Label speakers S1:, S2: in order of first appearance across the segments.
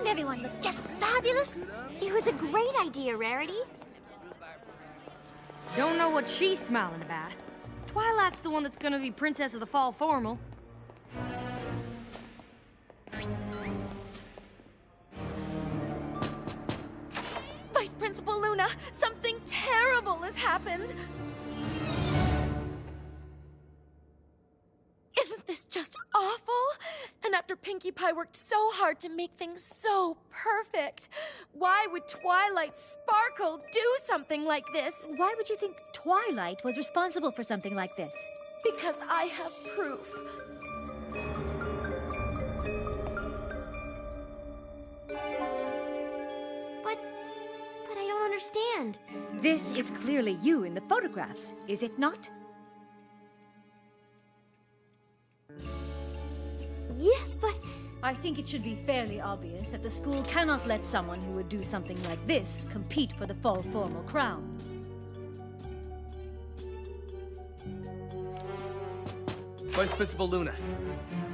S1: Doesn't everyone look just fabulous? It was a great idea, Rarity.
S2: Don't know what she's smiling about. Twilight's the one that's gonna be Princess of the Fall Formal.
S3: Vice Principal Luna, something terrible has happened. Just awful? And after Pinkie Pie worked so hard to make things so perfect, why would Twilight Sparkle do something like this?
S4: Why would you think Twilight was responsible for something like this?
S3: Because I have proof.
S1: But, but I don't understand.
S4: This is clearly you in the photographs, is it not? I think it should be fairly obvious that the school cannot let someone who would do something like this compete for the fall formal crown.
S5: Vice Principal Luna,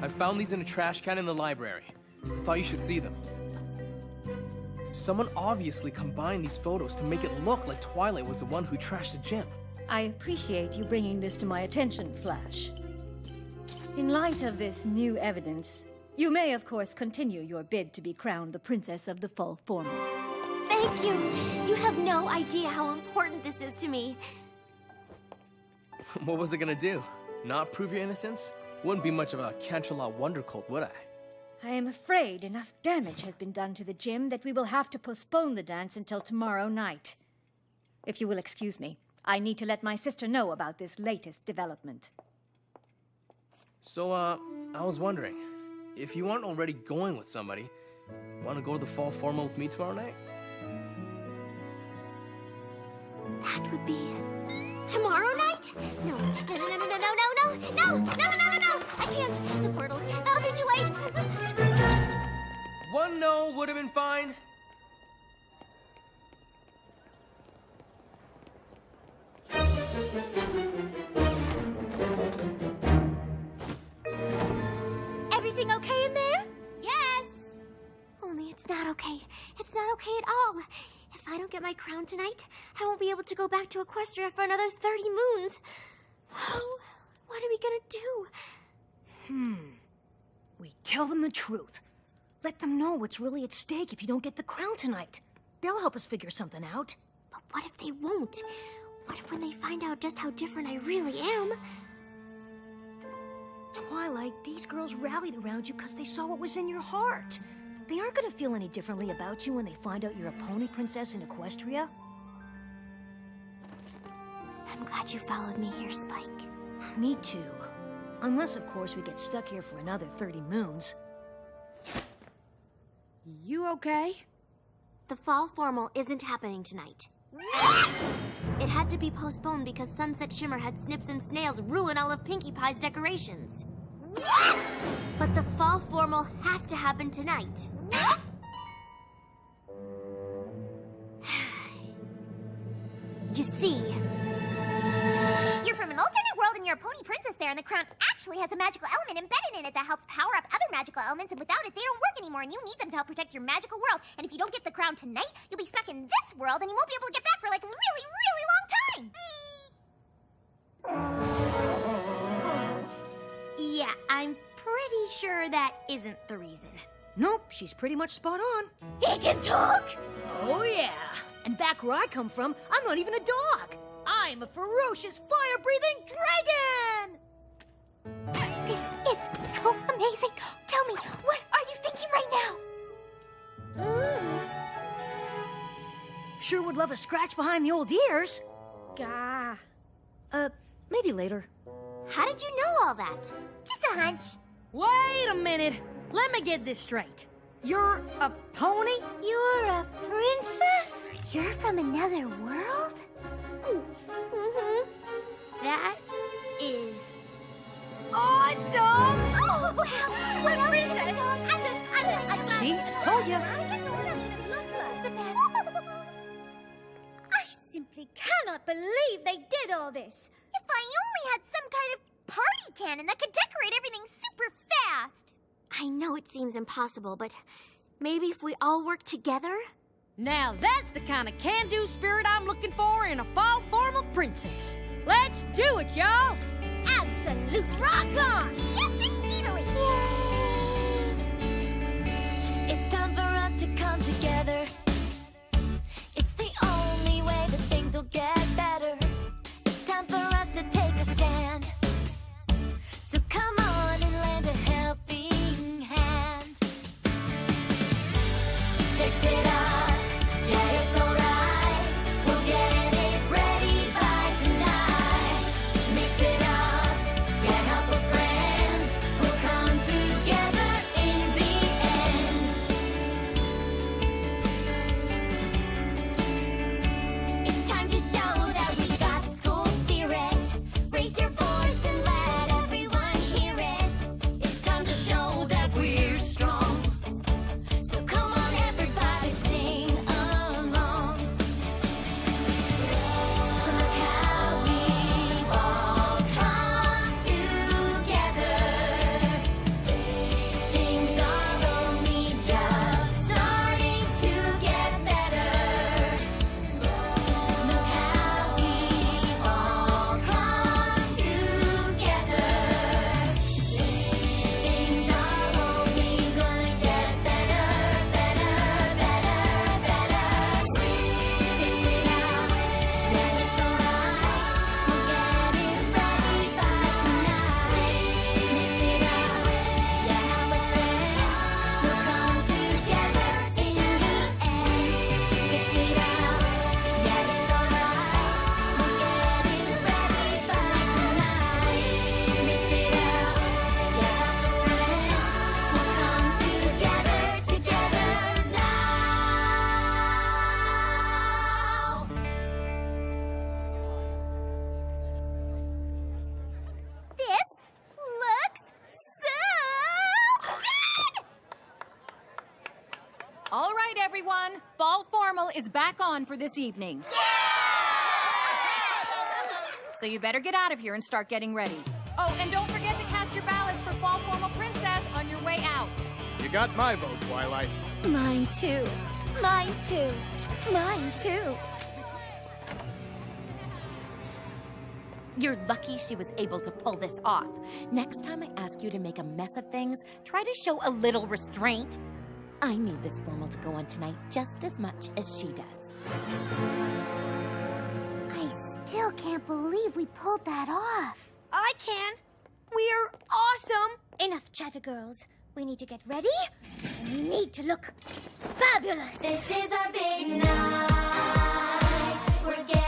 S5: I found these in a trash can in the library. I thought you should see them. Someone obviously combined these photos to make it look like Twilight was the one who trashed the gym.
S4: I appreciate you bringing this to my attention, Flash. In light of this new evidence, you may, of course, continue your bid to be crowned the Princess of the Fall Formal.
S1: thank you. You have no idea how important this is to me.
S5: what was it gonna do? Not prove your innocence? Wouldn't be much of a Canterlot Wondercolt, would I?
S4: I am afraid enough damage has been done to the gym that we will have to postpone the dance until tomorrow night. If you will excuse me, I need to let my sister know about this latest development.
S5: So, uh, I was wondering, if you aren't already going with somebody, want to go to the fall formal with me tomorrow night?
S1: That would be tomorrow night? No, no, no, no, no, no, no, no, no, no, no, no, no, no! I can't. The portal. That'll be too late.
S5: One no would have been fine.
S1: Everything okay in there? Yes. Only it's not okay. It's not okay at all. If I don't get my crown tonight, I won't be able to go back to Equestria for another 30 moons. Oh, what are we gonna do?
S6: Hmm. We tell them the truth. Let them know what's really at stake if you don't get the crown tonight. They'll help us figure something out.
S1: But what if they won't? What if when they find out just how different I really am?
S6: Twilight, these girls rallied around you because they saw what was in your heart. They aren't going to feel any differently about you when they find out you're a pony princess in Equestria.
S1: I'm glad you followed me here, Spike.
S6: Me too. Unless, of course, we get stuck here for another 30 moons.
S2: You okay?
S1: The fall formal isn't happening tonight. It had to be postponed because Sunset Shimmer had Snips and Snails ruin all of Pinkie Pie's decorations. What? But the fall formal has to happen tonight. What? You see,
S7: You're from an alternate world and you're a pony princess there, and the crown actually has a magical element embedded in it that helps power up other magical elements, and without it, they don't work anymore, and you need them to help protect your magical world. And if you don't get the crown tonight, you'll be stuck in this world, and you won't be able to get back for like a really, really long time. Yeah, I'm pretty sure that isn't the reason.
S6: Nope, she's pretty much spot on.
S7: He can talk!
S6: Oh, yeah. And back where I come from, I'm not even a dog. I'm a ferocious, fire breathing dragon!
S7: This is so amazing. Tell me, what are you thinking right now?
S6: Sure would love a scratch behind the old ears.
S4: Gah.
S6: Uh, maybe later.
S1: how did you know all that?
S7: Just a hunch.
S2: Wait a minute. Let me get this straight. You're a pony?
S7: You're a princess? You're from another world?
S1: Mm-hmm.
S7: That is awesome! Oh, wow! What else can I talk? I'm a, I'm a, I'm a,
S6: See? Told ya.
S7: I guess what else? This is the best. I simply cannot believe they did all this. If I only had some kind of party cannon that could decorate everything super fast.
S1: I know it seems impossible, but
S4: Maybe if we all work together?
S2: Now that's the kind of can-do spirit I'm looking for in a fall formal princess. Let's do it, y'all!
S4: Absolute
S2: Rock on!
S7: Yes, indeedly!
S1: It's time for us to come together.
S8: Is back on for this evening. So you better get out of here and start getting ready. Oh, and don't forget to cast your ballots for Fall Formal Princess on your way out.
S9: You got my vote, Twilight.
S4: Mine too. Mine too. Mine too.
S3: You're lucky she was able to pull this off. Next time I ask you to make a mess of things, try to show a little restraint. I need this formal to go on tonight just as much as she does.
S7: I still can't believe we pulled that off.
S4: I can. We're awesome. Enough chatter, girls. We need to get ready. and We need to look fabulous.
S1: This is our big night. We're getting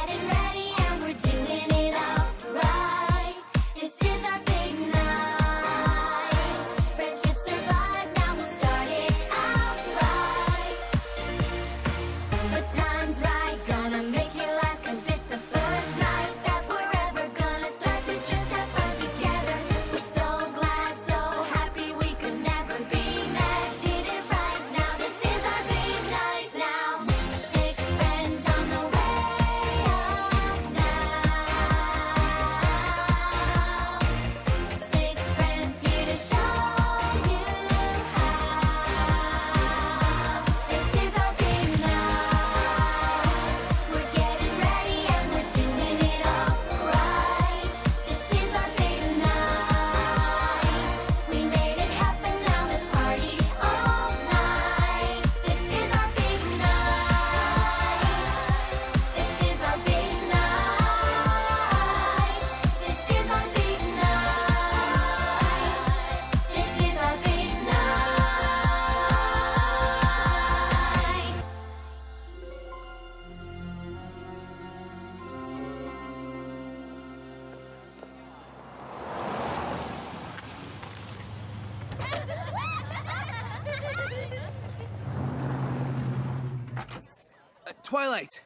S5: Twilight!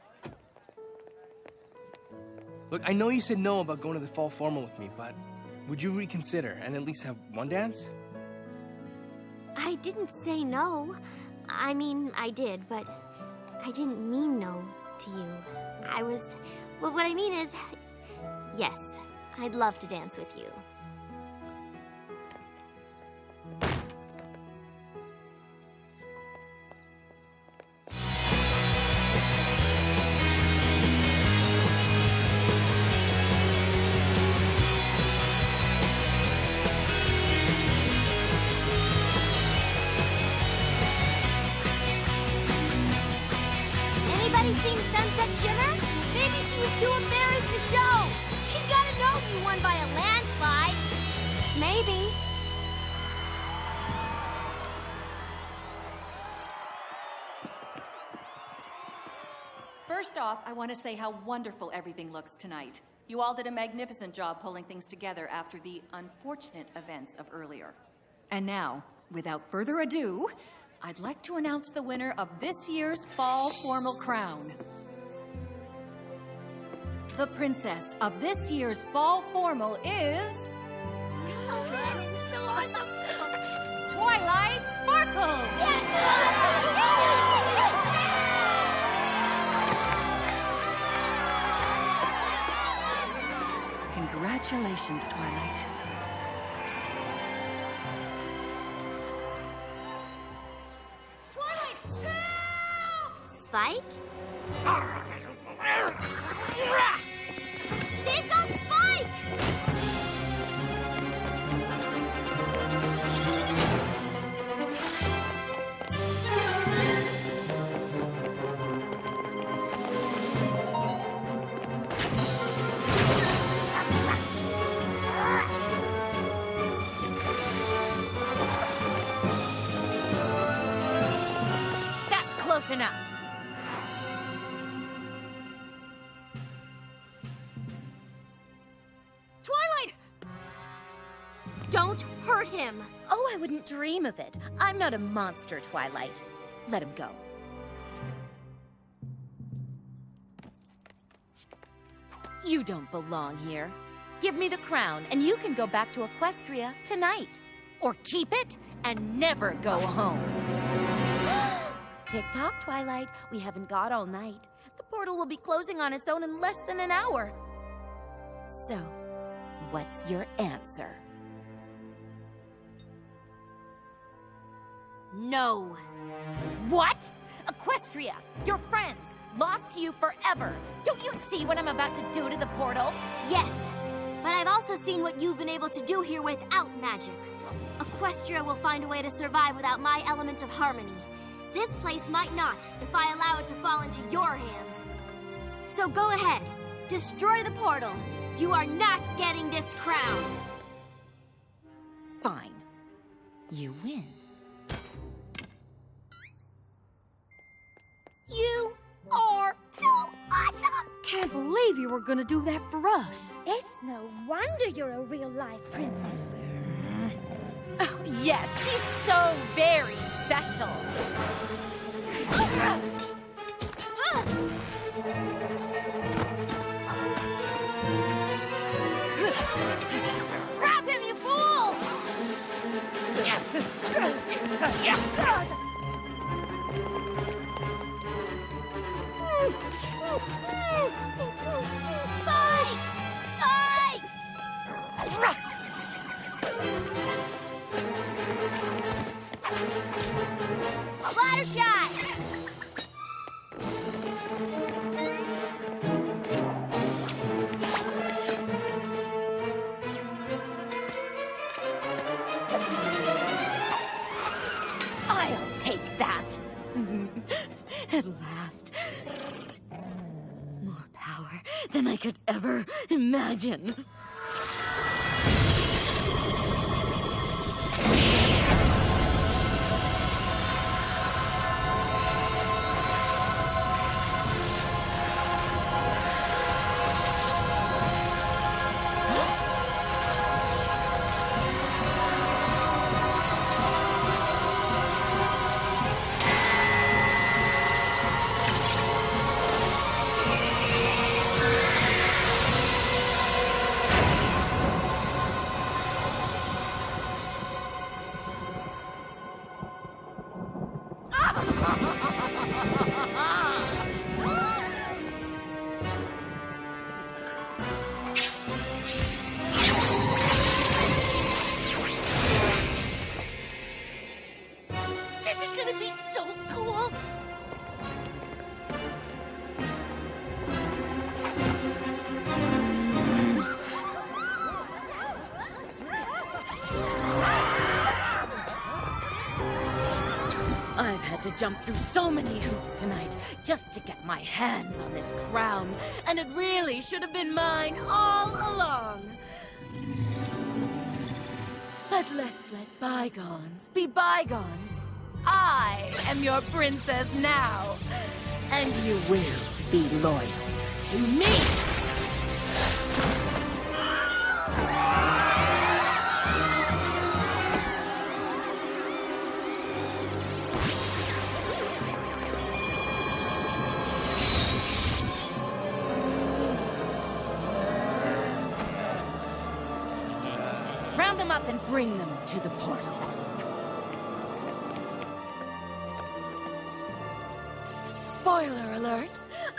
S5: Look, I know you said no about going to the fall formal with me, but would you reconsider and at least have one dance?
S4: I didn't say no. I mean, I did, but I didn't mean no to you. I was. Well, what I mean is. Yes, I'd love to dance with you.
S1: Too embarrassed to show. She's gotta know you won by a landslide. Maybe.
S8: First off, I want to say how wonderful everything looks tonight. You all did a magnificent job pulling things together after the unfortunate events of earlier. And now, without further ado, I'd like to announce the winner of this year's Fall Formal Crown. The princess of this year's Fall Formal is.
S1: Oh man, this is so awesome.
S8: Twilight Sparkle! Congratulations, Twilight.
S1: Twilight! Spike? They've him.
S3: Oh, I wouldn't dream of it. I'm not a monster, Twilight. Let him go. You don't belong here. Give me the crown, and you can go back to Equestria tonight. Or keep it and never go home. Tick tock, Twilight. We haven't got all night. The portal will be closing on its own in less than an hour. So, what's your answer?
S1: No.
S3: What? Equestria, your friends, lost to you forever. Don't you see what I'm about to do to the portal?
S1: Yes, but I've also seen what you've been able to do here without magic. Equestria will find a way to survive without my element of harmony. This place might not if I allow it to fall into your hands. So go ahead, destroy the portal. You are not getting this crown.
S3: Fine. You win.
S1: You are so awesome!
S2: Can't believe you were gonna do that for us.
S10: It's no wonder you're a real life princess.
S3: Oh, yes, she's so very special. Grab him, you fool!
S1: A shot!
S3: I'll take that. At last. More power than I could ever imagine. I've had to jump through so many hoops tonight just to get my hands on this crown, and it really should have been mine all along. But let's let bygones be bygones. I am your princess now, and you will be loyal to me. Them portal. Spoiler alert!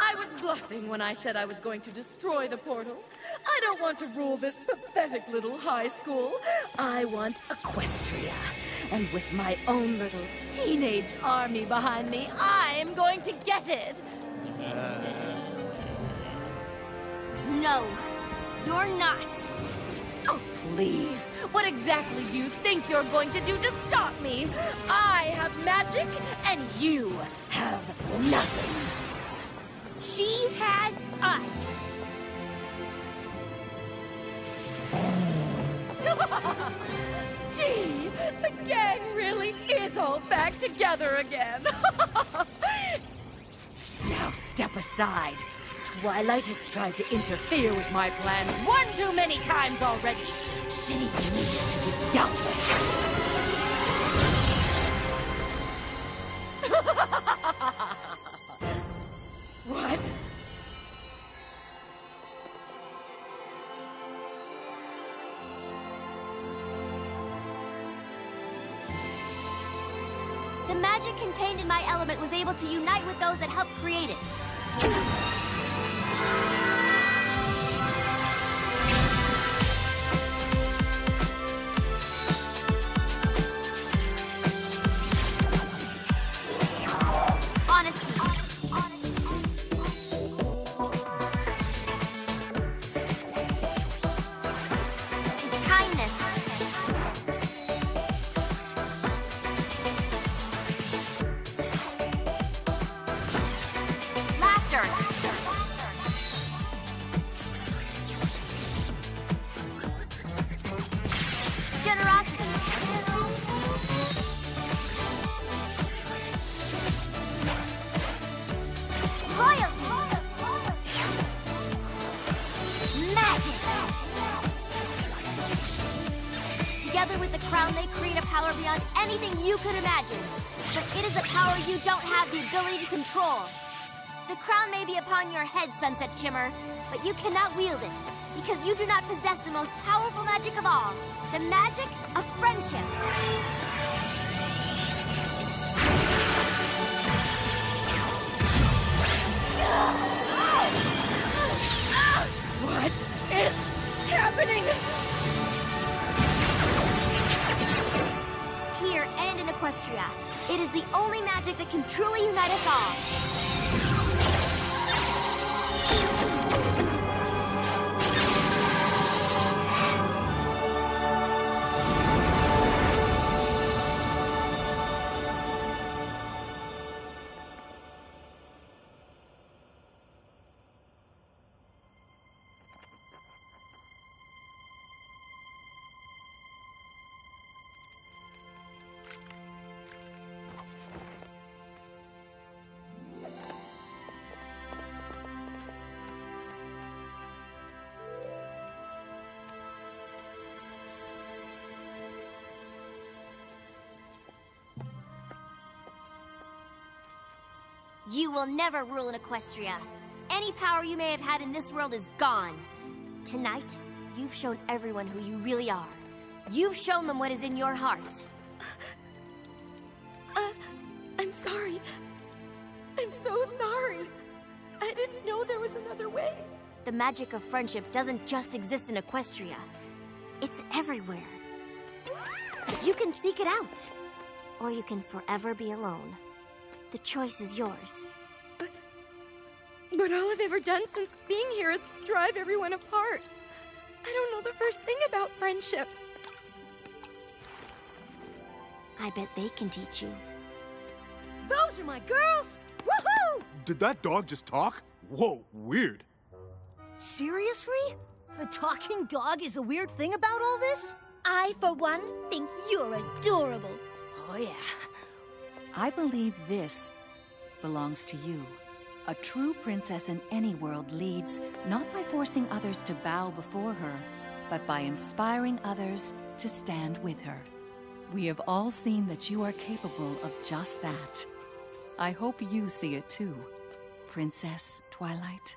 S3: I was bluffing when I said I was going to destroy the portal. I don't want to rule this pathetic little high school. I want Equestria. And with my own little teenage army behind me, I'm going to get it. Uh.
S1: No, you're not.
S3: Oh, please. What exactly do you think you're going to do to stop me? I have magic, and you have nothing.
S1: She has us.
S3: Gee, the gang really is all back together again. now step aside. Twilight has tried to interfere with my plans one too many times already. She needs to be dealt with. what?
S1: The magic contained in my element was able to unite with those that helped create it. Ability to control. The crown may be upon your head, Sunset Shimmer, but you cannot wield it because you do not possess the most powerful magic of all the magic of friendship.
S3: What is happening?
S1: Here and in Equestria, it is the only magic that can truly unite us all. You will never rule in Equestria. Any power you may have had in this world is gone. Tonight, you've shown everyone who you really are. You've shown them what is in your heart.
S3: Uh, I'm sorry. I'm so sorry. I didn't know there was another way.
S1: The magic of friendship doesn't just exist in Equestria. It's everywhere. You can seek it out. Or you can forever be alone. The choice is yours.
S3: But all I've ever done since being here is drive everyone apart. I don't know the first thing about friendship.
S1: I bet they can teach you.
S6: Those are my girls! Woohoo!
S9: Did that dog just talk? Whoa, weird.
S6: Seriously? The talking dog is the weird thing about all this?
S4: I, for one, think you're adorable.
S6: Oh, yeah.
S8: I believe this belongs to you. A true princess in any world leads not by forcing others to bow before her, but by inspiring others to stand with her. We have all seen that you are capable of just that. I hope you see it too, Princess Twilight.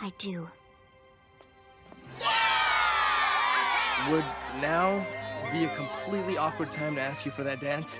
S1: I do. Yeah!
S3: Would now be a completely awkward time to ask you for that dance?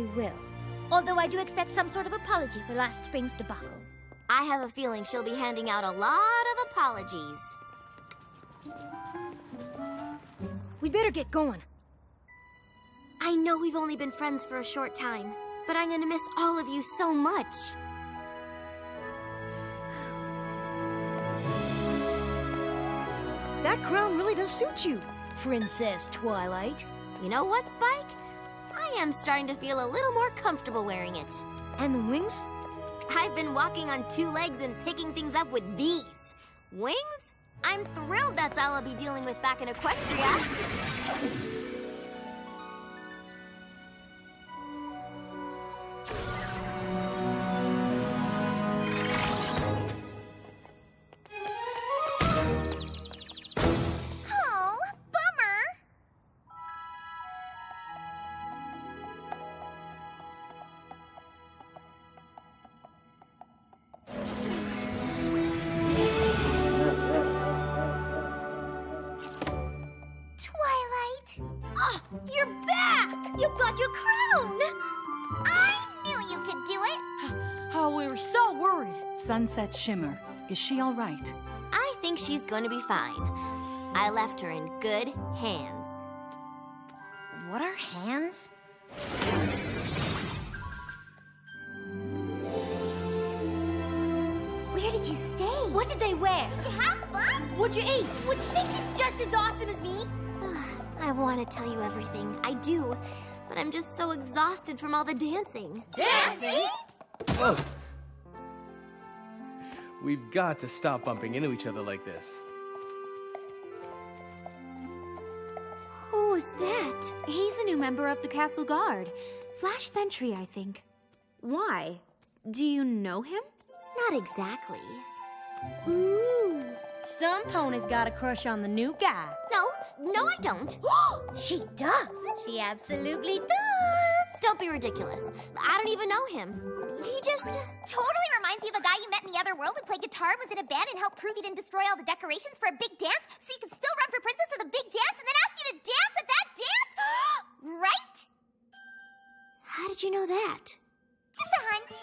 S11: We
S4: will. Although I do expect some sort of apology for last spring's debacle.
S1: I have a feeling she'll be handing out a lot of apologies.
S6: We better get going.
S1: I know we've only been friends for a short time, but I'm gonna miss all of you so much.
S6: That crown really does suit you, Princess Twilight.
S1: You know what, Spike? I am starting to feel a little more comfortable wearing it.
S6: And the wings?
S1: I've been walking on two legs and picking things up with these. Wings? I'm thrilled that's all I'll be dealing with back in Equestria.
S7: Twilight.
S1: Ah,
S7: Oh, you're back! You got your crown! I knew you could do it!
S8: Oh, we were so worried. Sunset Shimmer, is she all right?
S1: I think she's going to be fine. I left her in good hands.
S4: What are hands?
S7: Where did you stay?
S4: What did they wear?
S7: Did you have fun?
S4: What'd you eat?
S7: Would you say she's just as awesome as me?
S1: I want to tell you everything. I do. But I'm just so exhausted from all the dancing.
S7: Dancing?
S3: Oh. We've got to stop bumping into each other like this.
S1: Who was that?
S2: He's a new member of the Castle Guard. Flash Sentry, I think. Why? Do you know him?
S1: Not exactly.
S4: Ooh, some pony's got a crush on the new guy.
S1: No, no, I don't.
S4: she does. She absolutely does.
S1: Don't be ridiculous. I don't even know him. He just.
S7: Totally reminds you of a guy you met in the other world who played guitar, and was in a band, and helped prove he didn't destroy all the decorations for a big dance, so you could still run for princess with a big dance, and then asked you to dance at that dance? right?
S1: How did you know that?
S7: Just a hunch.